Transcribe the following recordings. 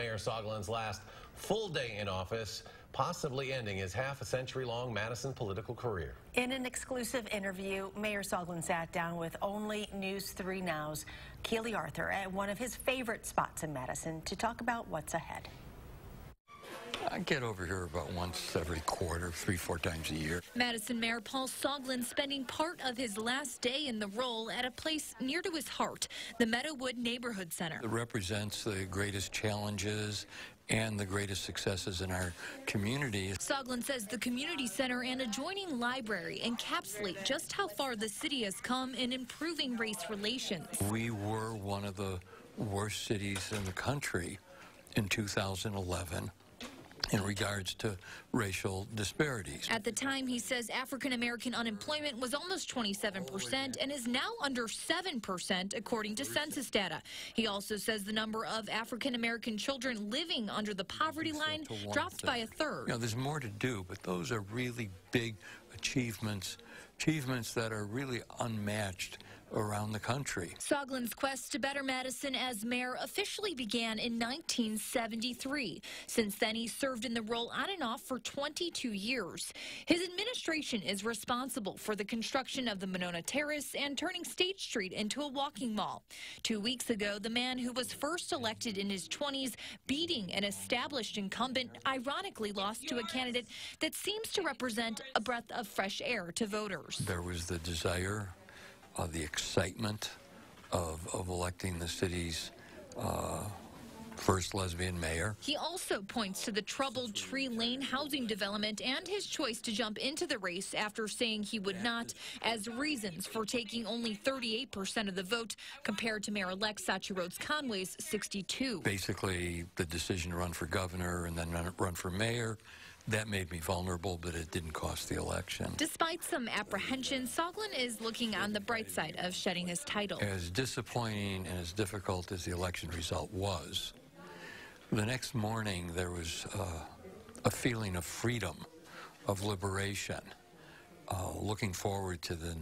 Mayor Soglin's last full day in office, possibly ending his half a century long Madison political career. In an exclusive interview, Mayor Soglin sat down with only News 3 Now's Keeley Arthur at one of his favorite spots in Madison to talk about what's ahead. I get over here about once every quarter, three, four times a year. Madison Mayor Paul Soglin spending part of his last day in the role at a place near to his heart, the Meadowood Neighborhood Center. It represents the greatest challenges and the greatest successes in our community. Soglin says the community center and adjoining library encapsulate just how far the city has come in improving race relations. We were one of the worst cities in the country in 2011 in regards to racial disparities. At the time, he says African American unemployment was almost 27% and is now under 7%, according to census data. He also says the number of African American children living under the poverty line dropped by a third. You know, there's more to do, but those are really big achievements, achievements that are really unmatched around the country. Soglin's quest to better Madison as mayor officially began in 1973. Since then, he served in the role on and off for 22 years. His administration is responsible for the construction of the Monona Terrace and turning State Street into a walking mall. Two weeks ago, the man who was first elected in his 20s, beating an established incumbent, ironically lost to a candidate that seems to represent a breath of fresh air to voters. There was the desire uh, the excitement of, of electing the city's uh, first lesbian mayor. He also points to the troubled Tree Lane housing development and his choice to jump into the race after saying he would not as reasons for taking only 38% of the vote compared to Mayor-elect Satya Rhodes Conway's 62. Basically, the decision to run for governor and then run for mayor that made me vulnerable, but it didn't cost the election. Despite some apprehension, Soglin is looking on the bright side of shedding his title. As disappointing and as difficult as the election result was, the next morning there was uh, a feeling of freedom, of liberation, uh, looking forward to the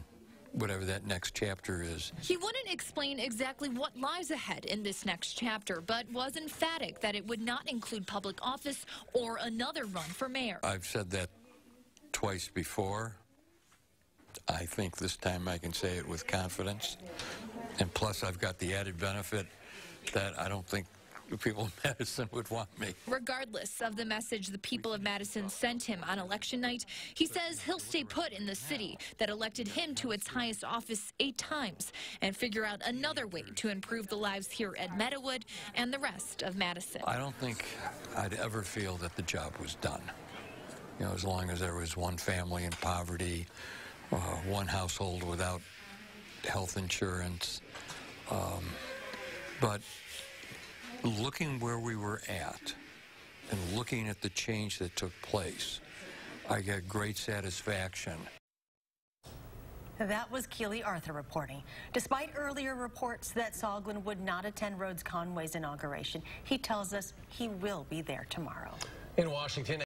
whatever that next chapter is. He wouldn't explain exactly what lies ahead in this next chapter, but was emphatic that it would not include public office or another run for mayor. I've said that twice before. I think this time I can say it with confidence. And plus, I've got the added benefit that I don't think the people of Madison would want me. Regardless of the message the people of Madison sent him on election night, he says he'll stay put in the city that elected him to its highest office eight times and figure out another way to improve the lives here at Meadowood and the rest of Madison. I don't think I'd ever feel that the job was done. You know, as long as there was one family in poverty, uh, one household without health insurance. Um, but looking where we were at and looking at the change that took place, I get great satisfaction. That was Keeley Arthur reporting. Despite earlier reports that Soglin would not attend Rhodes Conway's inauguration, he tells us he will be there tomorrow. In Washington,